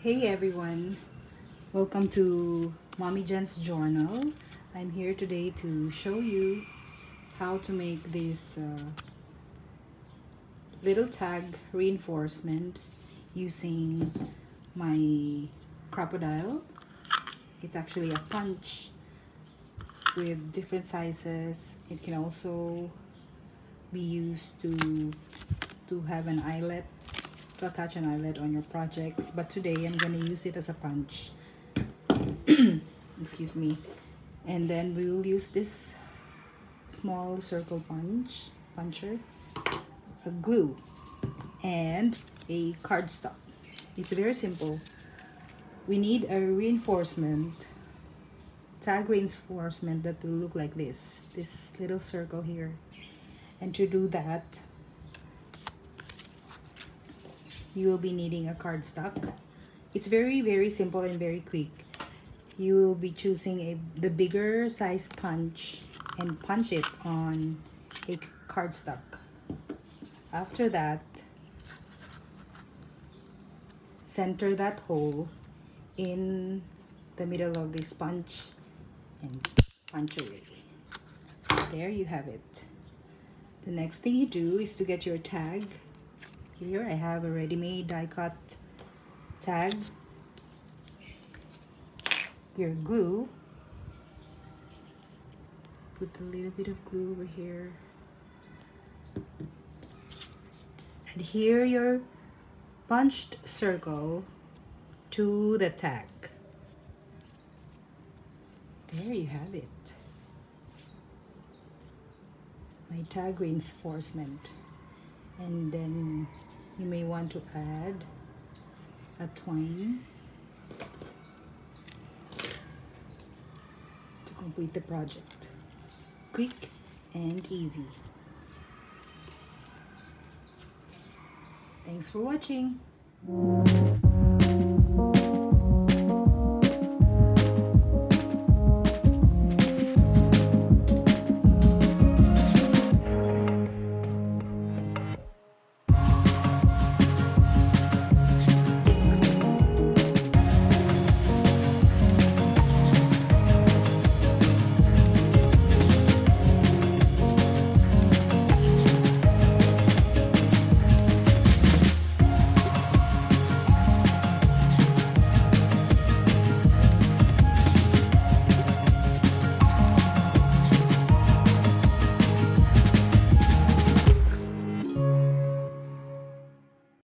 Hey everyone, welcome to Mommy Jen's Journal. I'm here today to show you how to make this uh, little tag reinforcement using my Crop-A-Dile. It's actually a punch with different sizes. It can also be used to to have an eyelet to attach an eyelet on your projects but today I'm going to use it as a punch. Excuse me. And then we will use this small circle punch puncher a glue and a cardstock. It's very simple. We need a reinforcement tag reinforcement that will look like this this little circle here. And to do that you will be needing a cardstock. It's very, very simple and very quick. You will be choosing a the bigger size punch and punch it on a cardstock. After that, center that hole in the middle of this punch and punch away. There you have it. The next thing you do is to get your tag here. I have a ready-made die cut tag. Your glue. Put a little bit of glue over here. Adhere your punched circle to the tag. There you have it. My tag reinforcement. And then want to add a twine to complete the project. Quick and easy. Thanks for watching.